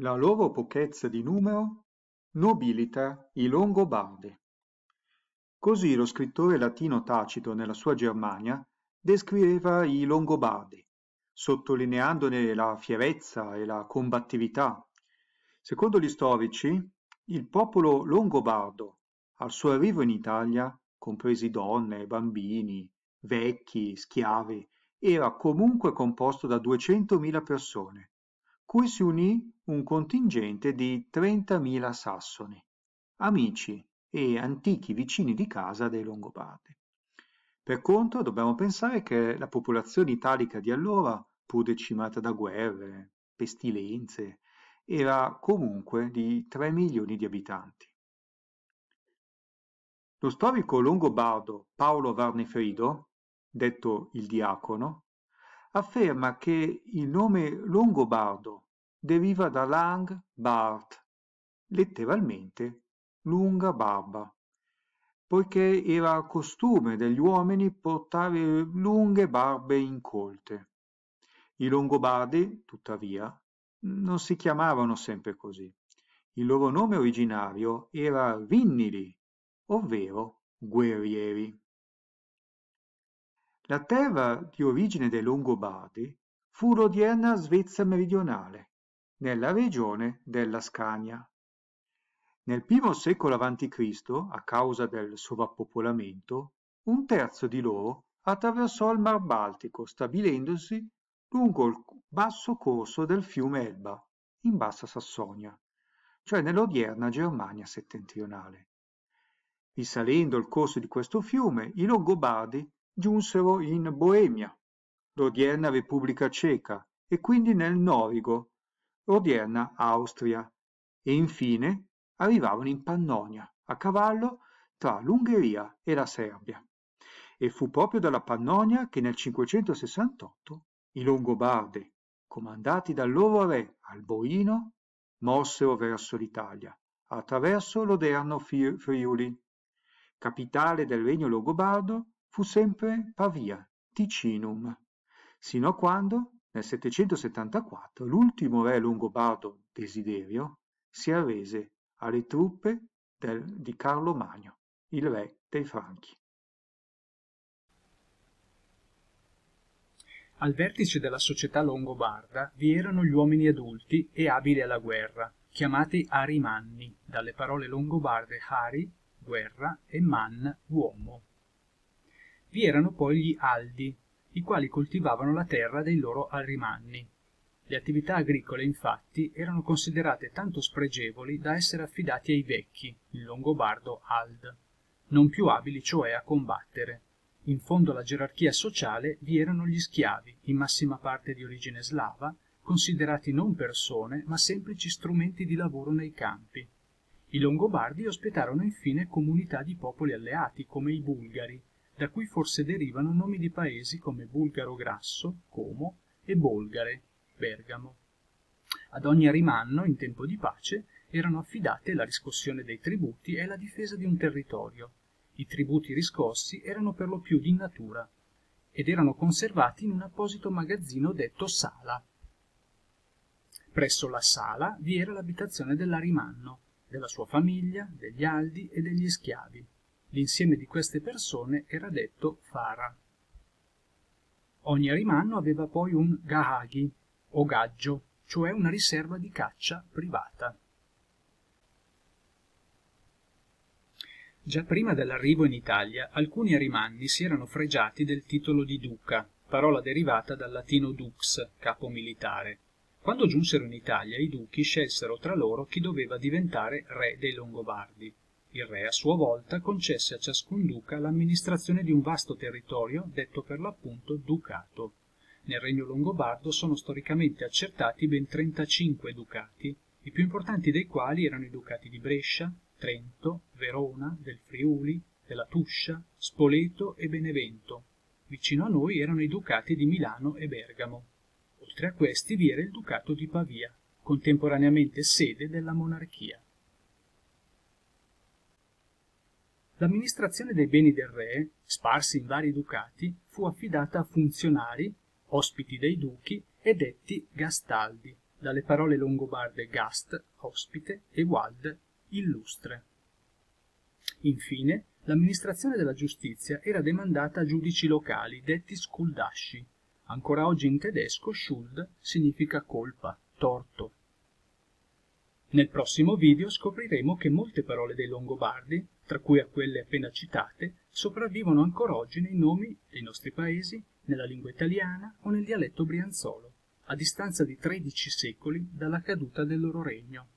La loro pochezza di numero nobilita i Longobardi. Così lo scrittore latino Tacito nella sua Germania descriveva i Longobardi, sottolineandone la fierezza e la combattività. Secondo gli storici, il popolo longobardo, al suo arrivo in Italia, compresi donne, bambini, vecchi, schiavi, era comunque composto da 200.000 persone, cui si unì un contingente di 30.000 sassoni, amici e antichi vicini di casa dei Longobardi. Per contro dobbiamo pensare che la popolazione italica di allora, pur decimata da guerre, pestilenze, era comunque di 3 milioni di abitanti. Lo storico longobardo Paolo Varnefrido, detto il diacono, afferma che il nome longobardo deriva da lang bart, letteralmente lunga barba, poiché era costume degli uomini portare lunghe barbe incolte. I Longobardi, tuttavia, non si chiamavano sempre così. Il loro nome originario era Vinnili, ovvero guerrieri. La terra di origine dei Longobardi fu l'odierna Svezia meridionale, nella regione della Scania. Nel I secolo a.C., a causa del sovrappopolamento, un terzo di loro attraversò il Mar Baltico, stabilendosi lungo il basso corso del fiume Elba, in Bassa Sassonia, cioè nell'odierna Germania settentrionale. Risalendo il corso di questo fiume, i Longobardi giunsero in Boemia, l'odierna Repubblica Ceca, e quindi nel Norigo, odierna Austria, e infine arrivarono in Pannonia, a cavallo tra l'Ungheria e la Serbia. E fu proprio dalla Pannonia che nel 568 i Longobardi, comandati dal loro re Alboino, mossero verso l'Italia, attraverso l'odierno Friuli. Capitale del regno longobardo fu sempre Pavia, Ticinum, sino a quando, nel 774, l'ultimo re longobardo Desiderio si arrese alle truppe di Carlo Magno, il re dei Franchi. Al vertice della società longobarda vi erano gli uomini adulti e abili alla guerra, chiamati arimanni, dalle parole longobarde hari, guerra, e man, uomo. Vi erano poi gli aldi, i quali coltivavano la terra dei loro arimanni, le attività agricole, infatti, erano considerate tanto spregevoli da essere affidati ai vecchi, il longobardo Ald, non più abili cioè a combattere. In fondo alla gerarchia sociale vi erano gli schiavi, in massima parte di origine slava, considerati non persone, ma semplici strumenti di lavoro nei campi. I Longobardi ospitarono infine comunità di popoli alleati, come i Bulgari, da cui forse derivano nomi di paesi come Bulgaro Grasso, Como e Bolgare, Bergamo. Ad ogni arimanno, in tempo di pace, erano affidate la riscossione dei tributi e la difesa di un territorio. I tributi riscossi erano per lo più di natura ed erano conservati in un apposito magazzino detto sala. Presso la sala vi era l'abitazione dell'arimanno, della sua famiglia, degli aldi e degli schiavi. L'insieme di queste persone era detto fara. Ogni arimanno aveva poi un gahagi, o gaggio, cioè una riserva di caccia privata. Già prima dell'arrivo in Italia alcuni arimanni si erano fregiati del titolo di duca, parola derivata dal latino dux, capo militare. Quando giunsero in Italia i duchi scelsero tra loro chi doveva diventare re dei Longobardi. Il re a sua volta concesse a ciascun duca l'amministrazione di un vasto territorio detto per l'appunto ducato. Nel regno longobardo sono storicamente accertati ben 35 ducati, i più importanti dei quali erano i ducati di Brescia, Trento, Verona, del Friuli, della Tuscia, Spoleto e Benevento. Vicino a noi erano i ducati di Milano e Bergamo. Oltre a questi vi era il ducato di Pavia, contemporaneamente sede della monarchia. L'amministrazione dei beni del re, sparsi in vari ducati, fu affidata a funzionari ospiti dei duchi e detti gastaldi, dalle parole longobarde gast, ospite, e wald, illustre. Infine, l'amministrazione della giustizia era demandata a giudici locali detti skuldasci. Ancora oggi in tedesco schuld significa colpa, torto. Nel prossimo video scopriremo che molte parole dei Longobardi, tra cui a quelle appena citate, sopravvivono ancora oggi nei nomi dei nostri paesi, nella lingua italiana o nel dialetto brianzolo, a distanza di 13 secoli dalla caduta del loro regno.